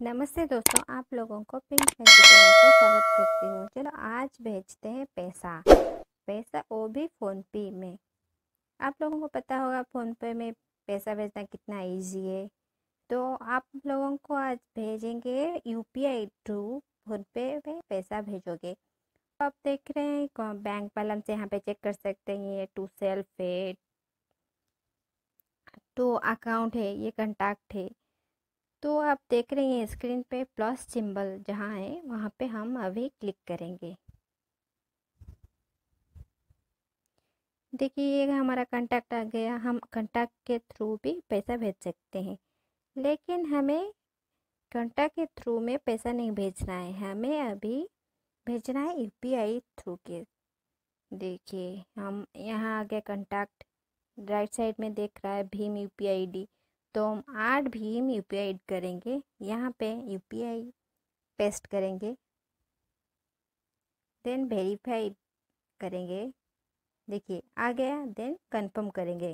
नमस्ते दोस्तों, आप लोगों को पिंक फैंसी चैनल पर स्वागत करती हूँ। चलो आज भेजते हैं पैसा। पैसा वो भी फ़ोन पे में। आप लोगों को पता होगा, फ़ोन पे में पैसा भेजना कितना इजी है। तो आप लोगों को आज भेजेंगे यूपीआई थ्रू फ़ोन पे में पैसा भेजोगे। तो आप देख रहे हैं बैंक बैलेंस यहाँ पे चेक कर सकते हैं, ये टू सेल्फ है टू अकाउंट है, ये कंटैक्ट है। तो आप देख रहे हैं स्क्रीन पे प्लस सिंबल जहाँ है, वहाँ पे हम अभी क्लिक करेंगे। देखिए, ये हमारा कांटेक्ट आ गया। हम कांटेक्ट के थ्रू भी पैसा भेज सकते हैं। लेकिन हमें कांटेक्ट के थ्रू में पैसा नहीं भेजना है। हमें अभी भेजना है यूपीआई थ्रू के। देखिए, हम यहाँ आ गए कांटेक्ट राइट साइड में देख रहा है भीम यू पी तो हम आठ भीम यू पी आई करेंगे। यहाँ पे यू पी आई पेस्ट करेंगे। देन वेरीफाई करेंगे। देखिए आ गया देन कंफर्म करेंगे।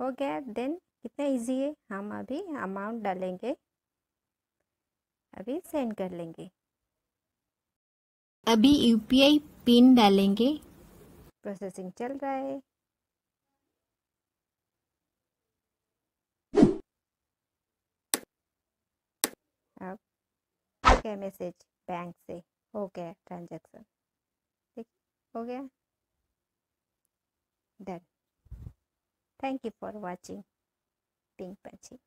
हो गया देन कितना इजी है। हम अभी अमाउंट डालेंगे। अभी सेंड कर लेंगे। अभी यूपीआई पिन डालेंगे। प्रोसेसिंग चल रहा है। अब आ गया मैसेज बैंक से, हो गया ट्रांजेक्शन ठीक, हो गया? Done thank you for watching pink Panchi